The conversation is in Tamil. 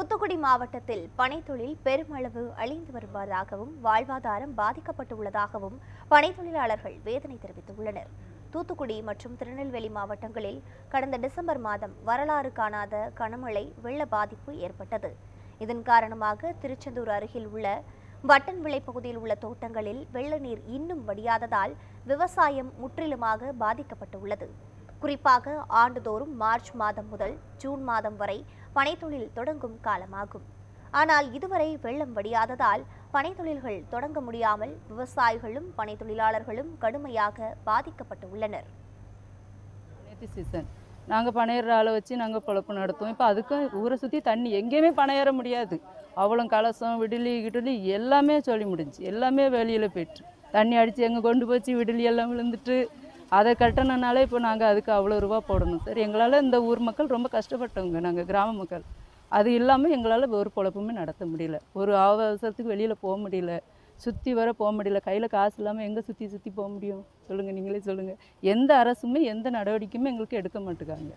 தூத்துக்குடி மாவட்டத்தில் பனைத்தொழில் பெருமளவு அழிந்து வருவதாகவும் வாழ்வாதாரம் பாதிக்கப்பட்டுள்ளதாகவும் பனைத்தொழிலாளர்கள் வேதனை தெரிவித்துள்ளனர். தூத்துக்குடி மற்றும் திருநெல்வேலி மாவட்டங்களில் கடந்த டிசம்பர் மாதம் வரலாறு காணாத கனமழை வெள்ள பாதிப்பு ஏற்பட்டது. இதன் காரணமாக திருச்செந்தூர் அருகில் உள்ள வட்டன் விளை பகுதியில் உள்ள தோட்டங்களில் வெள்ள நீர் இன்னும் வடியாததால் விவசாயம் முற்றிலுமாக பாதிக்கப்பட்டுள்ளது. குறிப்பாக ஆண்டுதோறும் மார்ச் மாதம் முதல் ஜூன் மாதம் வரை பனைத்தொழில் தொடங்கும் காலமாகும். ஆனால் இதுவரை வெள்ளம் வடியாததால் பனைத்தொழில்கள் தொடங்க முடியாமல் விவசாயிகளும் பனைத்தொழிலாளர்களும் கடுமையாக பாதிக்கப்பட்டுள்ளனர். உள்ளனர் சீசன் நாங்கள் பனையிற ஆளை வச்சு நாங்கள் பொழப்பு நடத்துவோம். இப்போ அதுக்கும் ஊரை சுற்றி தண்ணி எங்கேயுமே பனையேற முடியாது. அவ்வளோ கலசம் விடுலி கிடுலி எல்லாமே சொல்லி முடிஞ்சு எல்லாமே வெளியில் போயிட்டு. தண்ணி அடித்து எங்கே கொண்டு போச்சு? விடுலி எல்லாம் விழுந்துட்டு. அதை கட்டணுனால இப்போ நாங்கள் அதுக்கு அவ்வளோ ரூபா போடணும். சார் எங்களால் இந்த ஊர் மக்கள் ரொம்ப கஷ்டப்பட்டவங்க நாங்கள் கிராம மக்கள். அது இல்லாமல் எங்களால் ஒரு பொழப்புமே நடத்த முடியல. ஒரு அவசரத்துக்கு வெளியில் போக முடியல. சுற்றி வர போக முடியல. கையில் காசு இல்லாமல் எங்கே சுற்றி சுற்றி போக முடியும்? சொல்லுங்கள் நீங்களே சொல்லுங்கள் எந்த அரசுமே எந்த நடவடிக்கையுமே எங்களுக்கு எடுக்க மாட்டேங்காங்க